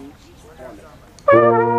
on it.